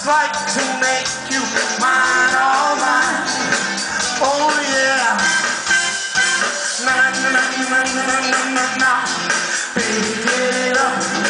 just like to make you mine, all mine. Oh yeah. Na na na na na na na na. Baby, get it up.